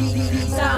Ibiza.